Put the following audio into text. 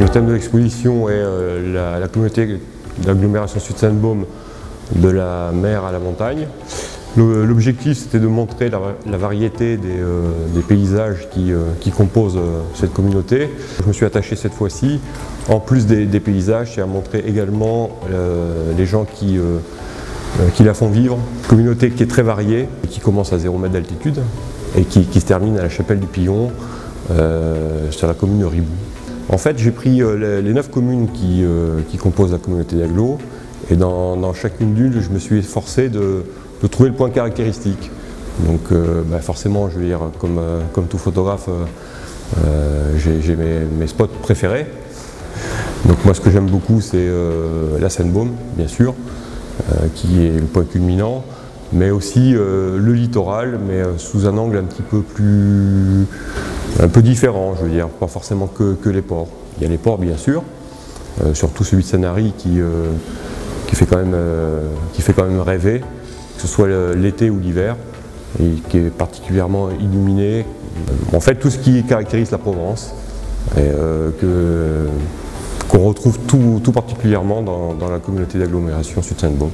le thème de l'exposition est la, la, communauté d'agglomération Sud-Saint-Baume de la mer à la montagne. L'objectif c'était de montrer la, variété des, euh, paysages qui, euh, composent euh, cette communauté. Je me suis attaché cette fois-ci, en plus des, paysages, c'est à montrer également les gens qui, qui, la font vivre. Une communauté qui est très variée, qui commence à 0 mètre d'altitude et qui, se termine à la chapelle du Pillon, sur la commune de Ribou. En fait j'ai pris les, neuf communes qui, composent la communauté d'Aglo et dans, chacune d'elles je me suis efforcé de trouver le point caractéristique. Donc euh, bah, forcément, je veux dire, comme, euh, tout photographe, euh, j'ai mes, spots préférés. Donc moi ce que j'aime beaucoup c'est la Seine-Baume, bien sûr, qui est le point culminant, mais aussi le littoral, mais sous un angle un petit peu plus un peu différent, je veux dire, pas forcément que, les ports. Il y a les ports bien sûr, surtout celui de Sanary qui, qui, fait quand même, qui fait quand même rêver que ce soit l'été ou l'hiver, et qui est particulièrement illuminé. En fait, tout ce qui caractérise la Provence, euh, qu'on retrouve tout, particulièrement dans, dans la communauté d'agglomération Sud-Saint-Baume.